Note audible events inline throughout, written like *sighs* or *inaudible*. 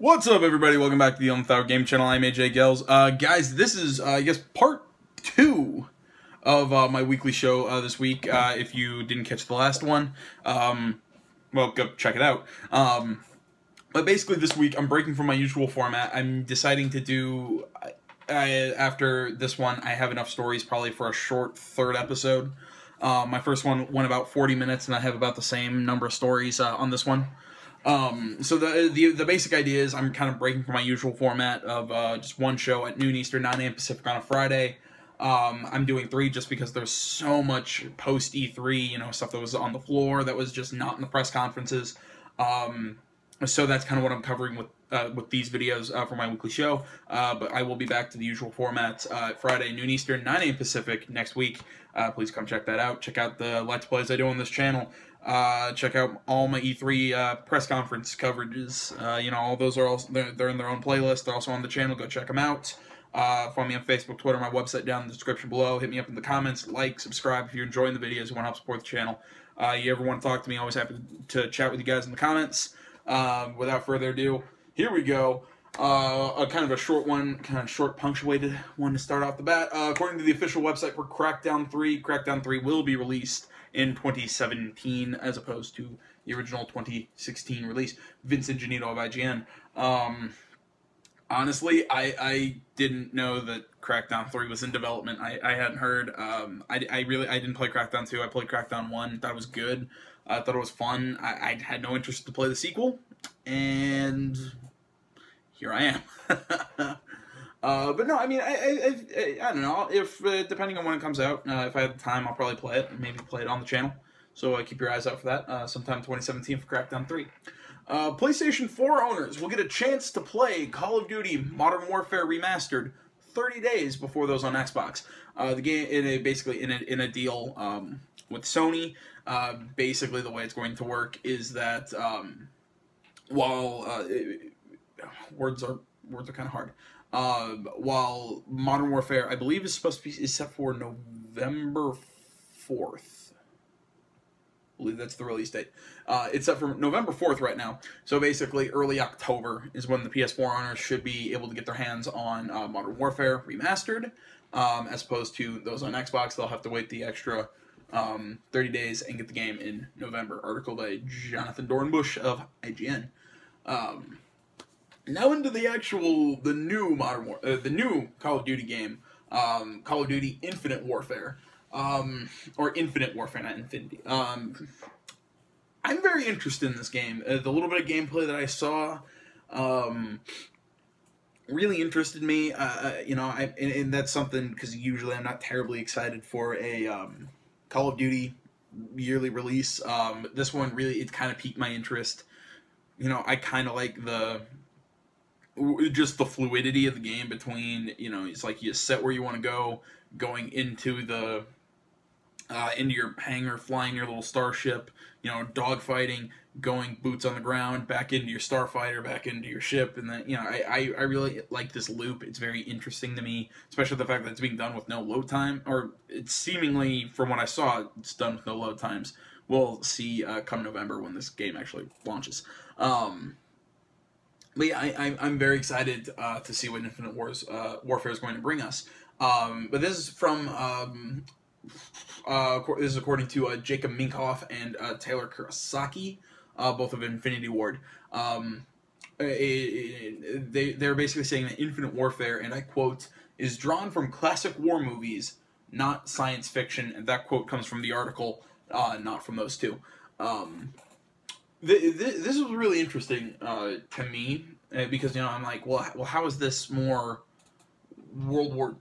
What's up, everybody? Welcome back to the 11th Hour Gaming Channel. I'm AJ Gels. Uh, guys, this is, uh, I guess, part two of uh, my weekly show uh, this week. Uh, if you didn't catch the last one, um, well, go check it out. Um, but basically, this week, I'm breaking from my usual format. I'm deciding to do, I, after this one, I have enough stories probably for a short third episode. Uh, my first one went about 40 minutes, and I have about the same number of stories uh, on this one. Um, so the, the the basic idea is I'm kind of breaking from my usual format of uh, just one show at noon Eastern, 9 a.m. Pacific on a Friday. Um, I'm doing three just because there's so much post E3, you know, stuff that was on the floor that was just not in the press conferences. Um, so that's kind of what I'm covering with uh, with these videos uh, for my weekly show. Uh, but I will be back to the usual format uh, Friday, noon Eastern, 9 a.m. Pacific next week. Uh, please come check that out. Check out the Let's Plays I do on this channel. Uh, check out all my E3 uh, press conference coverages. Uh, you know, all those are also they're, they're, in their own playlist. They're also on the channel. Go check them out. follow me on Facebook, Twitter, my website down in the description below. Hit me up in the comments. Like, subscribe if you're enjoying the videos and want to help support the channel. you ever want to talk to me, always happy to chat with you guys in the comments. Um, without further ado, here we go. Uh, a kind of a short one, kind of short punctuated one to start off the bat. Uh, according to the official website for Crackdown 3, Crackdown 3 will be released in 2017 as opposed to the original 2016 release. Vince Ingenito of IGN. Um, honestly, I, I didn't know that Crackdown 3 was in development. I, I hadn't heard. Um, I, I really I didn't play Crackdown 2. I played Crackdown 1. Thought it was good. I thought it was fun. I, I had no interest to play the sequel, and here I am. *laughs* uh, but no, I mean, I, I, I, I don't know. If uh, depending on when it comes out, uh, if I have the time, I'll probably play it. Maybe play it on the channel. So uh, keep your eyes out for that. Uh, sometime 2017 for Crackdown 3. Uh, PlayStation 4 owners will get a chance to play Call of Duty Modern Warfare Remastered 30 days before those on Xbox. the game in a basically in a in a deal um, with Sony. basically, the way it's going to work is that um, while it, words are words are kind of hard. Uh, while Modern Warfare, I believe, is supposed to be is set for November fourth. I believe that's the release date. Uh, it's set for November 4th right now. So basically, early October is when the PS4 owners should be able to get their hands on uh, Modern Warfare Remastered. Um, as opposed to those on Xbox, they'll have to wait the extra um, 30 days and get the game in November. Article by Jonathan Dornbush of IGN. Um, now into the actual the new modern war, uh, the new Call of Duty game, um, Call of Duty Infinite Warfare, um, or Infinite Warfare, not Infinity. Um, I'm very interested in this game. Uh, the little bit of gameplay that I saw, um, really interested me. Uh, uh you know, I and, and that's something because usually I'm not terribly excited for a um, Call of Duty yearly release. Um, this one really it kind of piqued my interest. You know, I kind of like the just the fluidity of the game between you know it's like you set where you want to go going into the uh, into your hangar flying your little starship you know dogfighting going boots on the ground back into your starfighter back into your ship and then you know I, I, I really like this loop. It's very interesting to me especially the fact that it's being done with no load time or it's seemingly from what i saw it's done with no load times. We'll see uh, come november when this game actually launches. Um, but yeah, I, I'm very excited uh, to see what Infinite Wars uh, Warfare is going to bring us. Um, but this is from um, uh, this is according to uh, Jacob Minkoff and uh, Taylor Kurosaki, uh, both of Infinity Ward. Um, it, they they're basically saying that Infinite Warfare, and I quote, is drawn from classic war movies, not science fiction. And that quote comes from the article, not from those two. Um, this was really interesting uh, to me uh, because you know I'm like, well, well, how is this more World War?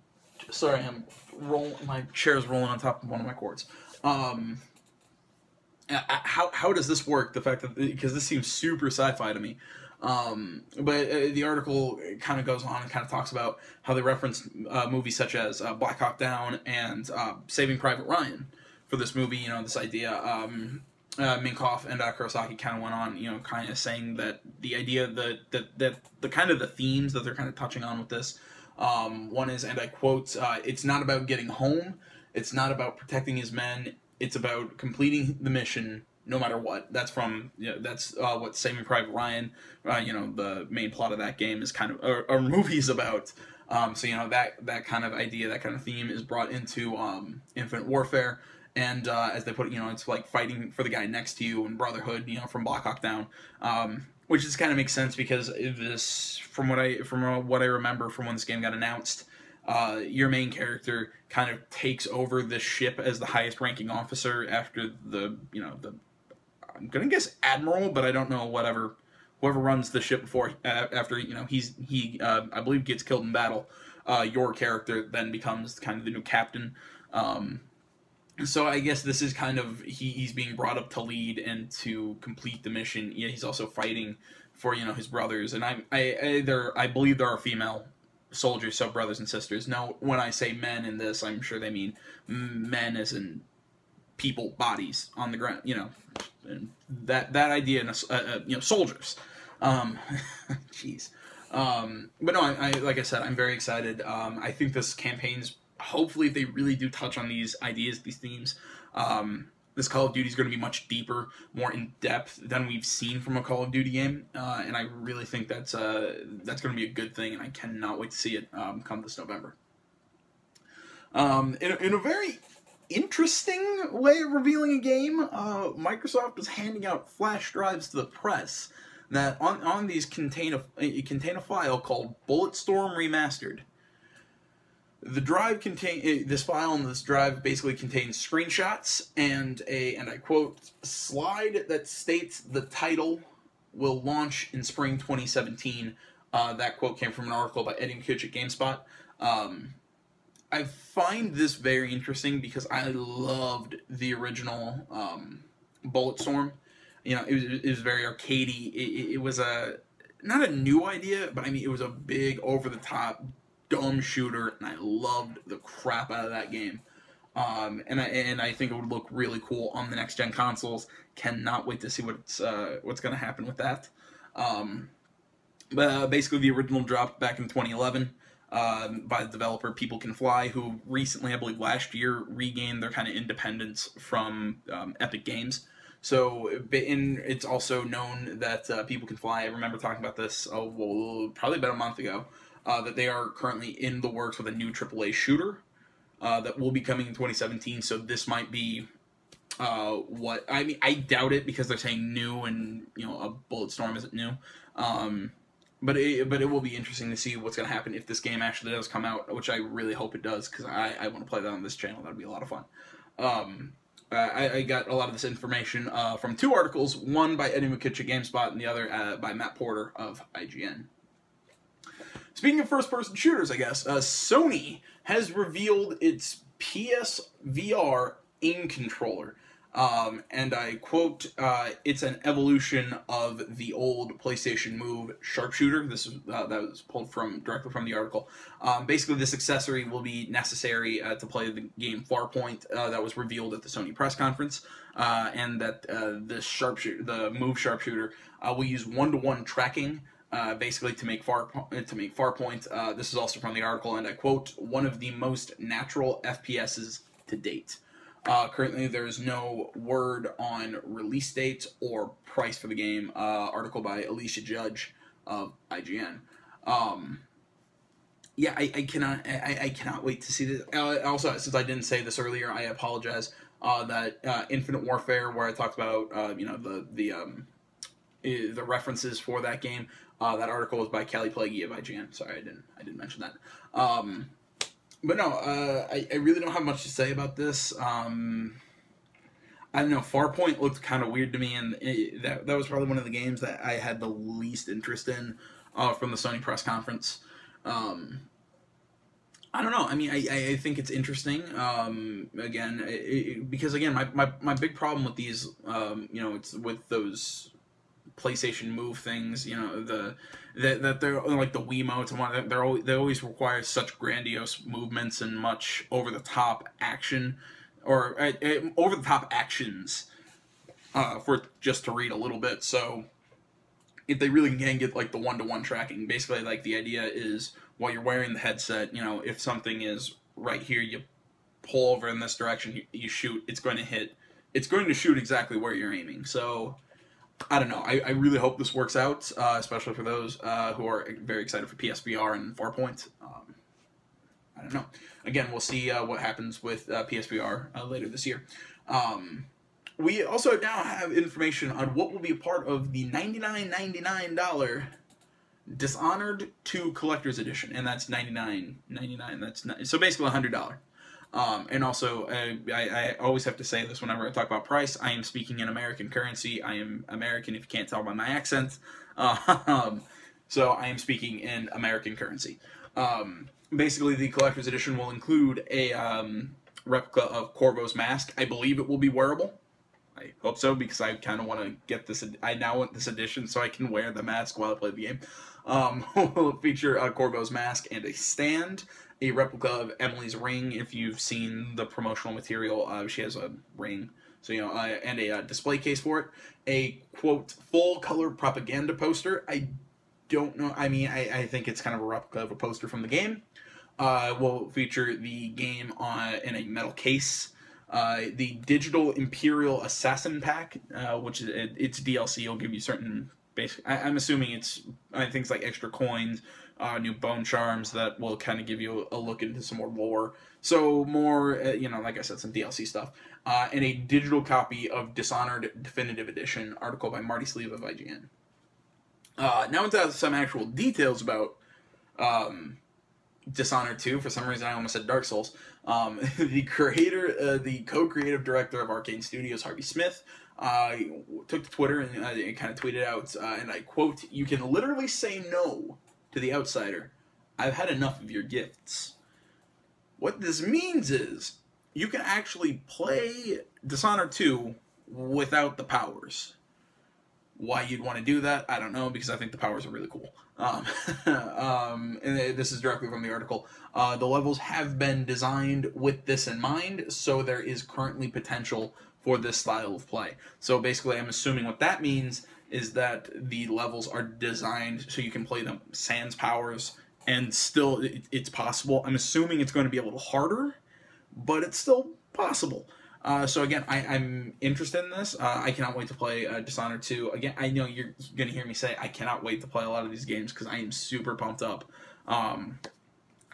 Sorry, I'm roll. My chair is rolling on top of one of my cords. Um, how how does this work? The fact that because this seems super sci-fi to me. Um, but uh, the article kind of goes on and kind of talks about how they reference uh, movies such as uh, Black Hawk Down and uh, Saving Private Ryan for this movie. You know, this idea. Um, uh, Minkoff and uh, Kurosaki kind of went on, you know, kind of saying that the idea that that the kind of the themes that they're kind of touching on with this. Um, one is, and I quote, uh, "It's not about getting home. It's not about protecting his men. It's about completing the mission, no matter what. That's from you know, that's uh, what Saving Private Ryan, uh, you know, the main plot of that game is kind of or, or movies about. Um, so you know that that kind of idea, that kind of theme is brought into um, Infinite Warfare, and uh, as they put it, you know, it's like fighting for the guy next to you and Brotherhood, you know, from Black Hawk Down, um, which just kind of makes sense because this, from what I from what I remember from when this game got announced, uh, your main character kind of takes over the ship as the highest ranking officer after the you know the I'm gonna guess admiral, but I don't know whatever whoever runs the ship before after you know he's he uh, I believe gets killed in battle. Uh, your character then becomes kind of the new captain. Um, so I guess this is kind of he, he's being brought up to lead and to complete the mission. Yeah, he's also fighting for you know his brothers, and I I, I there I believe there are female soldiers, so brothers and sisters. Now, when I say men in this, I'm sure they mean men as in people, bodies on the ground. You know, that that idea, in a, uh, uh, you know, soldiers. Um, *laughs* jeez. Um, but no, I, I, like I said, I'm very excited. Um, I think this campaign's hopefully, if they really do touch on these ideas, these themes, um, this Call of Duty is going to be much deeper, more in depth than we've seen from a Call of Duty game, uh, and I really think that's uh, that's going to be a good thing, and I cannot wait to see it um, come this November. Um, in, in a very interesting way of revealing a game, uh, Microsoft is handing out flash drives to the press that on, on these contain a, contain a file called Bulletstorm Remastered. The drive contain eh, this file and this drive basically contains screenshots and a and I quote slide that states the title will launch in spring 2017. Uh, that quote came from an article by Eddie Makuch at GameSpot. Um, I find this very interesting because I loved the original um, Bulletstorm. You know, it was, it was very arcadey. It, it was a not a new idea, but I mean, it was a big, over the top dumb shooter, and I loved the crap out of that game. Um, and I and I think it would look really cool on the next gen consoles. Cannot wait to see what's uh, what's going to happen with that. Um, but uh, basically, the original dropped back in 2011 um, by the developer People Can Fly, who recently, I believe last year, regained their kind of independence from um, Epic Games. So, in, it's also known that uh, People Can Fly. I remember talking about this oh, well, probably about a month ago uh, that they are currently in the works with a new AAA shooter uh, that will be coming in 2017. So this might be uh, what I mean. I doubt it because they're saying new, and you know, a Bulletstorm isn't new. Um, but it, but it will be interesting to see what's going to happen if this game actually does come out, which I really hope it does because I, I want to play that on this channel. That'd be a lot of fun. Um, I, I, got a lot of this information uh, from two articles, one by Eddie Makuch at GameSpot and the other uh, by Matt Porter of IGN. Speaking of first person shooters, I guess, uh, Sony has revealed its PSVR aim controller. Um, and I quote, uh, "It's an evolution of the old PlayStation Move sharpshooter." This is uh, that was pulled from directly from the article. Um, basically, this accessory will be necessary uh, to play the game Farpoint uh, that was revealed at the Sony press conference, uh, and that uh, sharpshooter, the Move sharpshooter, will use one-to-one tracking uh, basically to make far to make Farpoint. Uh, this is also from the article, and I quote: "One of the most natural FPSs to date." Uh, currently, there is no word on release date or price for the game. Uh, article by Alicia Judge of IGN. Um, yeah, I, I cannot I, I, cannot wait to see this. Uh, also, since I didn't say this earlier, I apologize. Uh, that Infinite Warfare, where I talked about you know the the um, the references for that game. Uh, that article was by Kallie Plagge of IGN. Sorry, I didn't I didn't mention that. Um, but no, uh, I, I really don't have much to say about this. Um, I don't know. Farpoint looked kind of weird to me, and it, that that was probably one of the games that I had the least interest in uh, from the Sony press conference. Um, I don't know. I mean, I, I think it's interesting. Um, again, it, it, because again, my, my, my big problem with these, um, you know, it's with those PlayStation Move things. You know the that that they're like the Wii Wiimotes and what they're always, they always require such grandiose movements and much over the top action or uh, uh over the top actions uh, for just to read a little bit. So if they really can get like the one to one tracking, basically like the idea is while you're wearing the headset, you know, if something is right here, you pull over in this direction, you, you shoot, it's going to hit it's going to shoot exactly where you're aiming. So I don't know. I, I really hope this works out, uh, especially for those uh, who are very excited for PSVR and Farpoint. Um, I don't know. Again, we'll see uh, what happens with uh, PSVR uh, later this year. Um, we also now have information on what will be a part of the $99.99 Dishonored 2 Collector's Edition, and that's $99.99. That's not, so basically $100. Um, and also, uh, I, I, always have to say this whenever I talk about price. I am speaking in American currency. I am American, if you can't tell by my accent. *laughs* Um, so I am speaking in American currency. Um, basically, the collector's edition will include a um, replica of Corvo's mask. I believe it will be wearable. I hope so because I kind of want to get this. I now want this edition so I can wear the mask while I play the game. Um, *laughs* will feature uh, Corvo's mask and a stand a replica of Emily's ring. If you've seen the promotional material, uh, she has a ring. So you know, uh, and a uh, display case for it. A quote full color propaganda poster. I don't know. I mean, I, I think it's kind of a replica of a poster from the game. Uh, will feature the game on in a metal case. Uh, the digital Imperial Assassin Pack, uh, which is it, it's DLC, will give you certain basic. I, am assuming it's uh, things like extra coins, uh, new bone charms that will kind of give you a look into some more lore. So more, uh, you know, like I said, some DLC stuff, uh, and a digital copy of Dishonored Definitive Edition article by Marty Sliva of IGN. Uh, now into some actual details about um, Dishonored 2. For some reason, I almost said Dark Souls. Um, *laughs* the creator, uh, the co-creative director of Arkane Studios, Harvey Smith, uh, took to Twitter and, and kind of tweeted out, and I quote, "You can literally say no to the outsider. I've had enough of your gifts. What this means is you can actually play Dishonored 2 without the powers. Why you'd want to do that, I don't know, because I think the powers are really cool. Um, *laughs* um, and this is directly from the article. Uh, the levels have been designed with this in mind, so there is currently potential for this style of play. So basically, I'm assuming what that means is that the levels are designed so you can play them sans powers and still it, it's possible. I'm assuming it's going to be a little harder, but it's still possible. Uh, so again, I, am interested in this. Uh, I cannot wait to play uh, Dishonored 2. Again, I know you're going to hear me say I cannot wait to play a lot of these games because I am super pumped up. Um,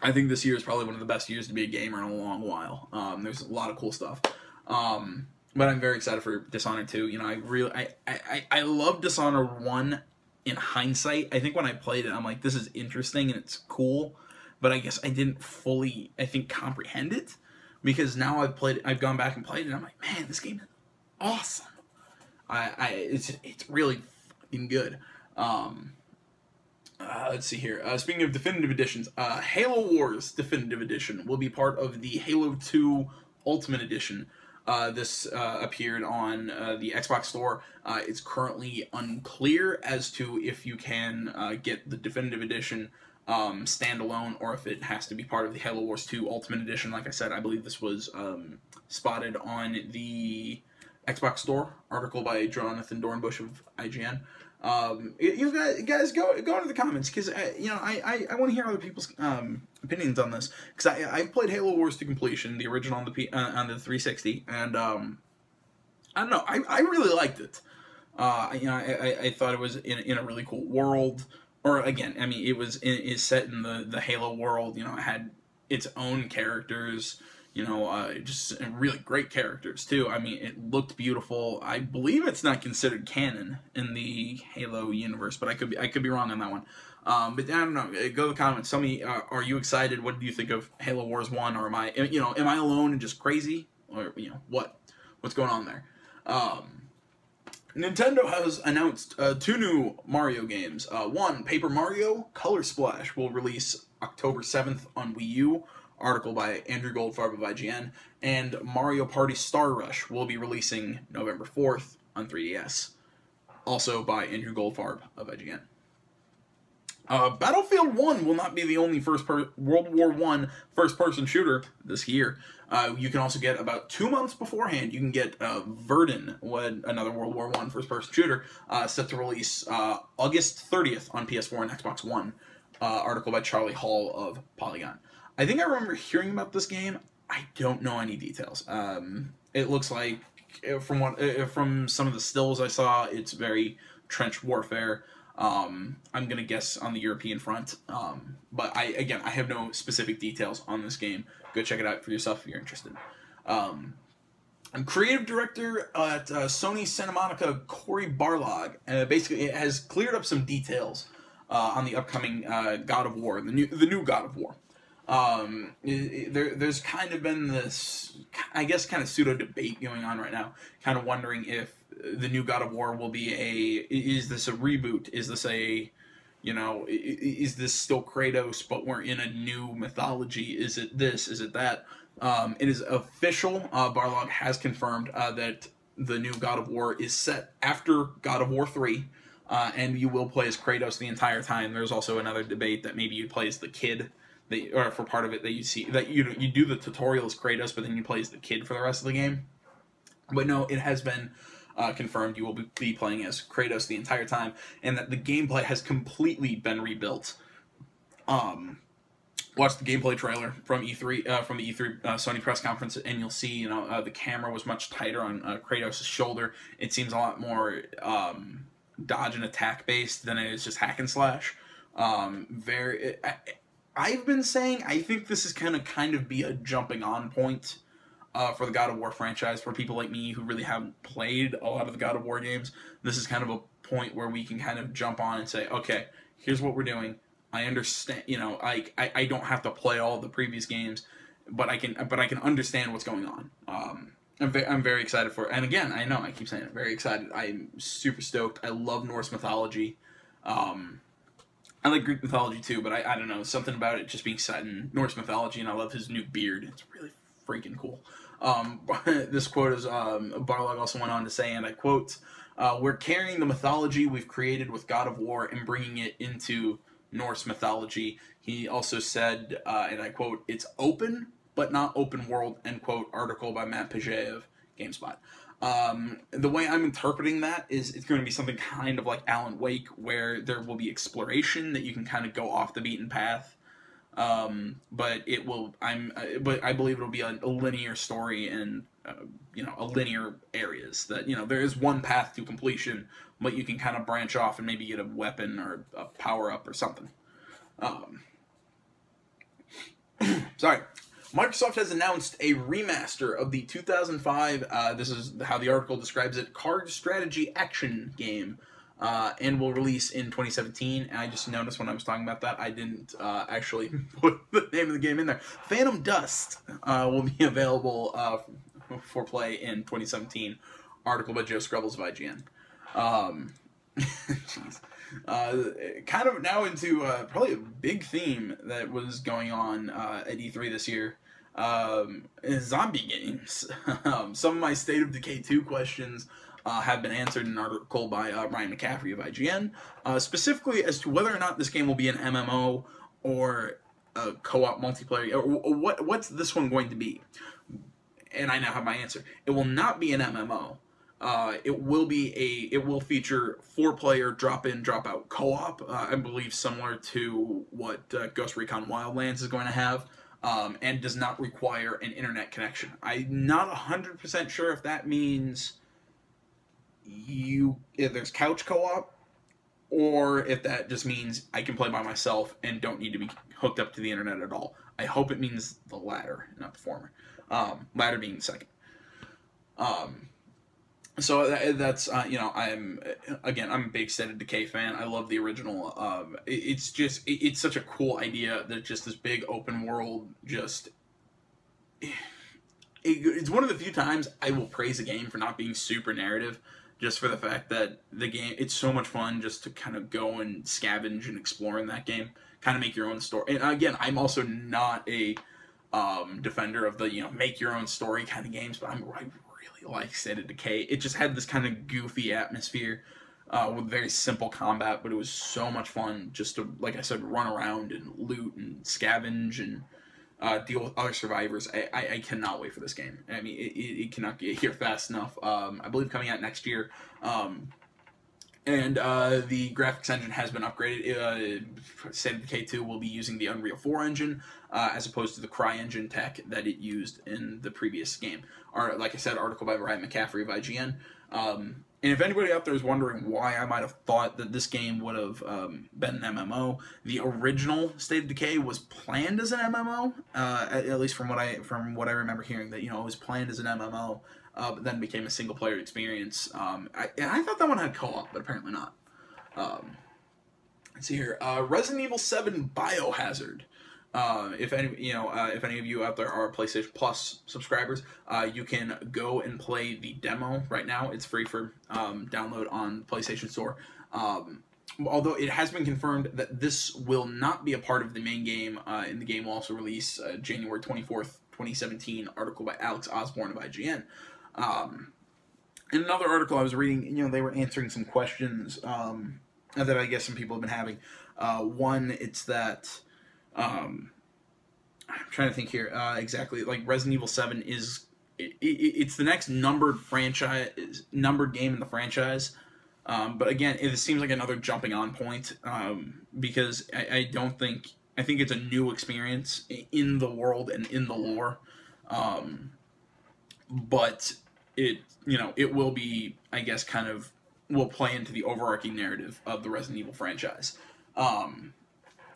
I think this year is probably one of the best years to be a gamer in a long while. Um, there's a lot of cool stuff. Um, but I'm very excited for Dishonored 2. You know, I really I I I love Dishonored 1 in hindsight. I think when I played it, I'm like, this is interesting and it's cool, but I guess I didn't fully I think comprehend it because now I've played I've gone back and played it. I'm like, man, this game is awesome. I I it's it's really fucking good. Um, uh, let's see here. Uh, speaking of definitive editions, uh, Halo Wars Definitive Edition will be part of the Halo 2 Ultimate Edition, uh, this uh, appeared on uh, the Xbox Store. Uh, it's currently unclear as to if you can uh, get the definitive edition um, standalone or if it has to be part of the Halo Wars 2 Ultimate Edition. Like I said, I believe this was um, spotted on the Xbox Store article by Jonathan Dornbush of IGN. Um, you guys, guys, go go into the comments because uh, you know I I, I want to hear other people's um, opinions on this because I I played Halo Wars to completion, the original on the P, uh, on the 360, and um, I don't know, I, I really liked it. Uh, you know, I, I thought it was in, in a really cool world. Or again, I mean, it was is set in the the Halo world. You know, it had its own characters you know, uh, just really great characters too. I mean, it looked beautiful. I believe it's not considered canon in the Halo universe, but I could be I could be wrong on that one. Um, but I don't know. Go to the comments. Tell me, uh, are you excited? What do you think of Halo Wars One? Or am I, you know, am I alone and just crazy? Or you know, what what's going on there? Um, Nintendo has announced uh, two new Mario games. Uh, one, Paper Mario Color Splash, will release October 7th on Wii U article by Andrew Goldfarb of IGN, and Mario Party Star Rush will be releasing November 4th on 3DS, also by Andrew Goldfarb of IGN. Uh, Battlefield 1 will not be the only first World War One first-person shooter this year. Uh, you can also get about two months beforehand. You can get uh, Verdun, another World War One first-person shooter, uh, set to release uh, August 30th on PS4 and Xbox One. Uh, article by Charlie Hall of Polygon. I think I remember hearing about this game. I don't know any details. Um, it looks like uh, from what uh, from some of the stills I saw, it's very trench warfare. Um, I'm gonna guess on the European front, um, but I again I have no specific details on this game. Go check it out for yourself if you're interested. Um, I'm creative director at uh, Sony Santa Monica, Cory Barlog. Uh, basically, it has cleared up some details uh, on the upcoming uh, God of War, the new the new God of War. Um, there, there's kind of been this, I guess, kind of pseudo debate going on right now. Kind of wondering if the new God of War will be a is this a reboot? Is this a you know is this still Kratos but we're in a new mythology? Is it this? Is it that? Um, it is official. Uh, Barlog has confirmed uh, that the new God of War is set after God of War three. Uh, and you will play as Kratos the entire time. There's also another debate that maybe you play as the kid, that, or for part of it that you see that you you do the tutorial as Kratos, but then you play as the kid for the rest of the game. But no, it has been uh, confirmed you will be playing as Kratos the entire time, and that the gameplay has completely been rebuilt. Um, watch the gameplay trailer from E3 uh, from the E3 uh, Sony press conference, and you'll see you know uh, the camera was much tighter on uh, Kratos' shoulder. It seems a lot more um, dodge and attack based than it is just hack and slash. Um, very. I, I've been saying I think this is kind of kind of be a jumping on point uh, for the God of War franchise for people like me who really haven't played a lot of the God of War games. This is kind of a point where we can kind of jump on and say, okay, here's what we're doing. I understand, you know, I, I, I don't have to play all the previous games, but I can but I can understand what's going on. Um, I'm, ve- I'm very excited for it. And again, I know I keep saying it, very excited. I'm super stoked. I love Norse mythology. Um, I like Greek mythology too, but I, I don't know something about it just being set in Norse mythology, and I love his new beard. It's really freaking cool. Um, *laughs* this quote is um, Barlog also went on to say, and I quote, uh, "We're carrying the mythology we've created with God of War and bringing it into Norse mythology." He also said, uh, and I quote, "It's open but not open world." End quote. Article by Matt Paget of GameSpot. Um, the way I'm interpreting that is it's going to be something kind of like Alan Wake, where there will be exploration that you can kind of go off the beaten path um, but it will. I'm. Uh, but I believe it'll be a, a linear story and uh, you know a linear areas that you know there is one path to completion, but you can kind of branch off and maybe get a weapon or a power up or something. Um, *clears throat* sorry. Microsoft has announced a remaster of the 2005, uh, this is how the article describes it, card strategy action game uh, and will release in 2017. And I just noticed when I was talking about that, I didn't uh, actually *laughs* put the name of the game in there. Phantom Dust uh, will be *laughs* available uh, for play in 2017. Article by Joe Skrebels of IGN. Um, *laughs* jeez. Uh, kind of now into uh, probably a big theme that was going on at E3 this year. Um, zombie games. *laughs* um, some of my State of Decay 2 questions uh, have been answered in an article by uh, Ryan McCaffrey of IGN, uh, specifically as to whether or not this game will be an MMO or a co-op multiplayer, or what what's this one going to be? And I now have my answer. It will not be an MMO. Uh, it will be a. It will feature four-player drop-in, drop-out co-op. Uh, I believe similar to what uh, Ghost Recon Wildlands is going to have. Um, and does not require an internet connection. I'm not 100% sure if that means you if there's couch co-op or if that just means I can play by myself and don't need to be hooked up to the internet at all. I hope it means the latter, not the former. Um, latter being the second. Um, so that, that's uh, you know I'm again I'm a big State of Decay fan. I love the original. Um, it, it's just it, it's such a cool idea that just this big open world just. *sighs* It, it's one of the few times I will praise a game for not being super narrative just for the fact that the game it's so much fun just to kind of go and scavenge and explore in that game kind of make your own story and again i'm also not a um, defender of the you know make your own story kind of games but i'm i like state of decay it just had this kind of goofy atmosphere uh, with very simple combat but it was so much fun just to like i said run around and loot and scavenge and uh, deal with other survivors. I, I, I, cannot wait for this game. I mean, it, it, it cannot get here fast enough. Um, I believe coming out next year. Um, and uh, the graphics engine has been upgraded. Uh, State of Decay 2 will be using the Unreal 4 engine uh, as opposed to the CryEngine tech that it used in the previous game. Or, like I said, article by Ryan McCaffrey of IGN. Um, and if anybody out there is wondering why I might have thought that this game would have um, been an MMO, the original State of Decay was planned as an MMO. Uh, at, at, least from what I from what I remember hearing, that you know it was planned as an MMO, uh, but then became a single player experience. Um, I, I thought that one had co-op, but apparently not. Um, let's see here. Uh, Resident Evil Seven Biohazard. Uh, if any, you know, uh, if any of you out there are PlayStation Plus subscribers, uh, you can go and play the demo right now. It's free for um, download on PlayStation Store. Um, although it has been confirmed that this will not be a part of the main game, uh, and the game will also release uh, January twenty fourth, twenty seventeen. Article by Alex Osborn of IGN. Um, in another article I was reading, you know, they were answering some questions um, that I guess some people have been having. Uh, one, it's that um, I'm trying to think here uh, exactly. Like Resident Evil Seven is it, it, it's the next numbered franchise, numbered game in the franchise. Um, but again, it seems like another jumping on point um, because I, I, don't think I think it's a new experience in the world and in the lore. Um, but it you know it will be I guess kind of will play into the overarching narrative of the Resident Evil franchise. Um,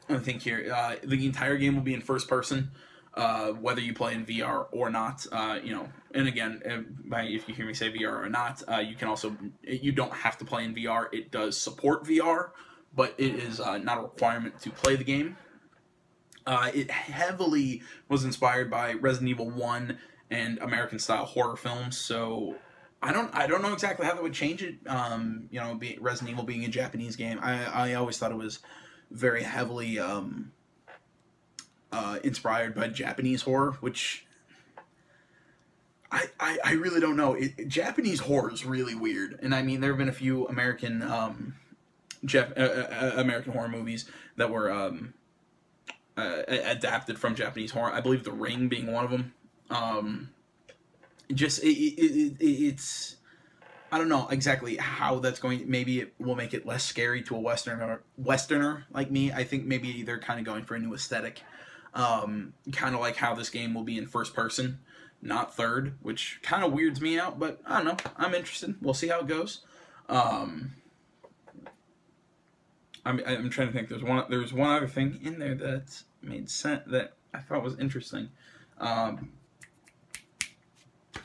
I think here uh, the entire game will be in first person, uh, whether you play in VR or not. Uh, you know, and again, if you hear me say VR or not, uh, you can also you don't have to play in VR. It does support VR, but it is uh, not a requirement to play the game. Uh, it heavily was inspired by Resident Evil One and American style horror films. So I don't I don't know exactly how that would change it. Um, you know, be, Resident Evil being a Japanese game, I I always thought it was very heavily um, uh, inspired by Japanese horror, which I, I, I really don't know. It, Japanese horror is really weird, and I mean there have been a few American um, Jap- uh, uh, uh American horror movies that were um, uh, adapted from Japanese horror. I believe The Ring being one of them. Um, just it, it, it, it's I don't know exactly how that's going. Maybe it will make it less scary to a westerner westerner like me. I think maybe they're kind of going for a new aesthetic, um, kind of like how this game will be in first person, not third, which kind of weirds me out. But I don't know. I'm interested. We'll see how it goes. Um, I'm I'm trying to think. There's one there's one other thing in there that made sense that I thought was interesting. Um,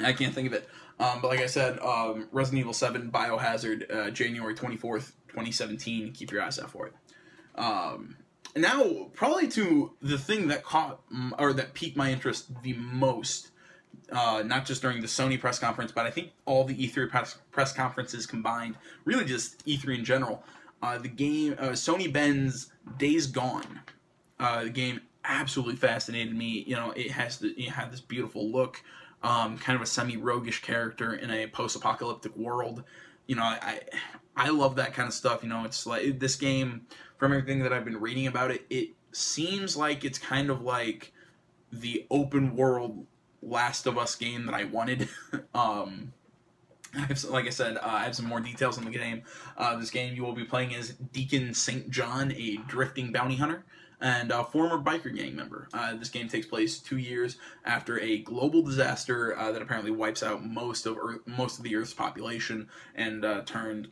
I can't think of it. Um, but like I said, um, Resident Evil 7 Biohazard, uh, January 24th, 2017. Keep your eyes out for it. Um, now, probably to the thing that caught, or that piqued my interest the most, uh, not just during the Sony press conference, but I think all the E3 press, press conferences combined, really just E3 in general. Uh, the game, uh, Sony Bend's Days Gone. Uh, the game absolutely fascinated me. You know, it has the, it had this beautiful look um, kind of a semi-roguish character in a post-apocalyptic world. You know, I I love that kind of stuff. You know, it's like this game. From everything that I've been reading about it, it seems like it's kind of like the open world Last of Us game that I wanted. *laughs* um, I have, like I said, uh, I have some more details on the game. Uh, this game you will be playing as Deacon St. John, a drifting bounty hunter and a former biker gang member. Uh, this game takes place two years after a global disaster uh, that apparently wipes out most of Earth, most of the Earth's population and uh, turned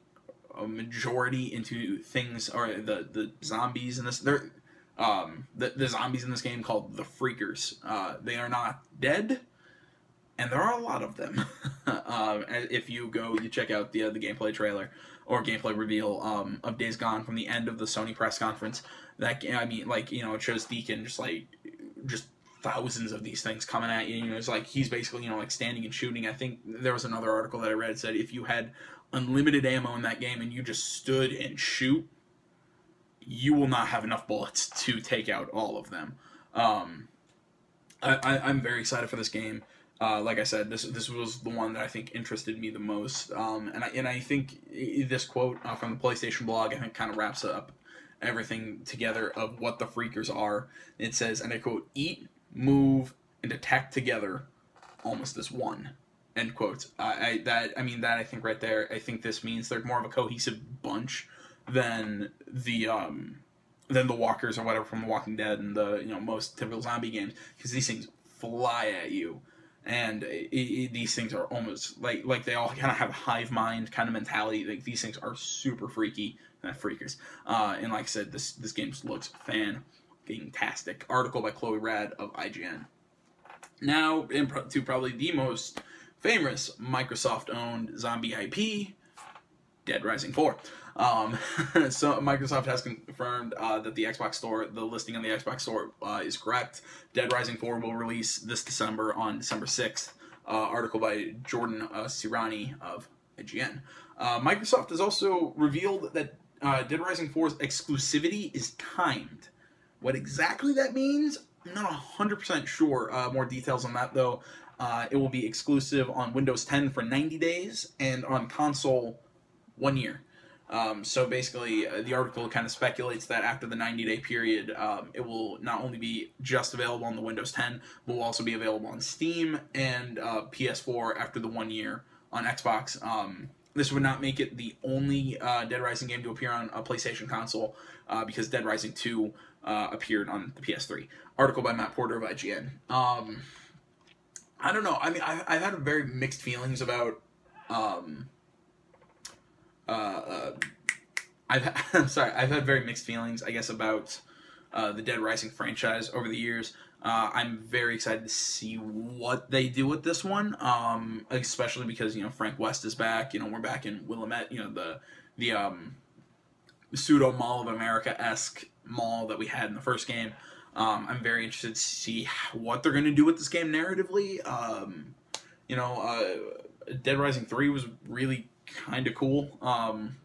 a majority into things or the the zombies in this. They're um, the, the zombies in this game called the Freakers. Uh, they are not dead and there are a lot of them. *laughs* um, if you go, you check out the uh, the gameplay trailer or gameplay reveal um, of Days Gone from the end of the Sony press conference. That I mean, like you know, it shows Deacon just like just thousands of these things coming at you. You know, it's like he's basically you know like standing and shooting. I think there was another article that I read said if you had unlimited ammo in that game and you just stood and shoot, you will not have enough bullets *laughs* to take out all of them. Um, I, I'm very excited for this game. Uh, like I said, this this was the one that I think interested me the most, um, and I and I think this quote uh, from the PlayStation blog I think kind of wraps it up everything together of what the freakers are. It says, and I quote: "Eat, move, and attack together, almost as one." End quote. I, I that I mean that I think right there. I think this means they're more of a cohesive bunch than the um than the walkers or whatever from The Walking Dead and the you know most typical zombie games because these things fly at you and it, it, these things are almost like like they all kind of have hive mind kind of mentality. Like these things are super freaky, not *laughs* freakers. Uh, and like I said, this this game looks fan fantastic. Article by Chloi Rad of IGN. Now to probably the most famous Microsoft-owned zombie IP, Dead Rising 4. Um, *laughs* so Microsoft has confirmed uh, that the Xbox Store, the listing on the Xbox Store uh, is correct. Dead Rising 4 will release this December on December 6th. Uh, article by Jordan uh, Sirani of IGN. Uh, Microsoft has also revealed that uh, Dead Rising 4's exclusivity is timed. What exactly that means, I'm not 100% sure. Uh, more details on that, though. Uh, it will be exclusive on Windows 10 for 90 days and on console one year. Um, so basically, uh, the article kind of speculates that after the 90 day period, um, it will not only be just available on the Windows 10, but will also be available on Steam and uh, PS4 after the one year on Xbox. Um, this would not make it the only uh, Dead Rising game to appear on a PlayStation console uh, because Dead Rising 2 uh, appeared on the PS3. Article by Matt Porter of IGN. Um, I don't know. I mean, I, I've had very mixed feelings about. Um, uh, uh, I've I'm *laughs* sorry. I've had very mixed feelings, I guess, about uh, the Dead Rising franchise over the years. Uh, I'm very excited to see what they do with this one, um, especially because you know Frank West is back. You know we're back in Willamette. You know the the um, pseudo Mall of America esque mall that we had in the first game. Um, I'm very interested to see what they're going to do with this game narratively. Um, you know, uh, Dead Rising Three was really kind of cool. Um,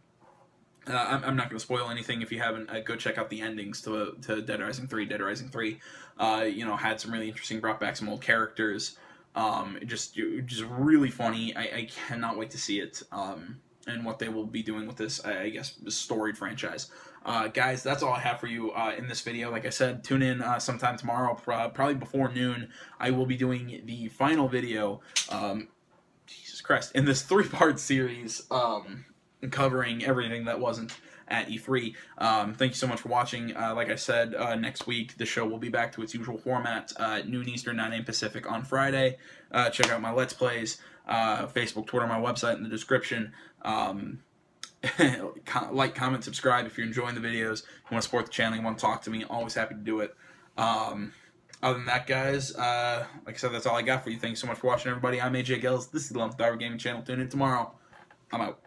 uh, I'm, I'm, not going to spoil anything if you haven't. Uh, go check out the endings to to Dead Rising Three. Dead Rising Three, uh, you know, had some really interesting, brought back some old characters. Um, just just really funny. I, I cannot wait to see it. Um, and what they will be doing with this, I guess, storied franchise. Uh, guys, that's all I have for you uh, in this video. Like I said, tune in uh, sometime tomorrow, probably before noon. I will be doing the final video, um, Jesus Christ, in this *laughs* three-part series um, covering everything that wasn't at E3. Um, thank you so much for watching. Uh, like I said, uh, next week the show will be back to its usual format, uh, noon Eastern, 9 a.m. Pacific on Friday. Uh, check out my Let's Plays, uh, Facebook, Twitter, my website in the description. Um, *laughs* like, comment, subscribe if you're enjoying the videos. you want to support the channel, you want to talk to me, always happy to do it. Um, other than that, guys, uh, like I said, that's all I got for you. Thanks so much for watching, everybody. I'm AJ Gels. This is the 11th Hour Gaming Channel. Tune in tomorrow. I'm out.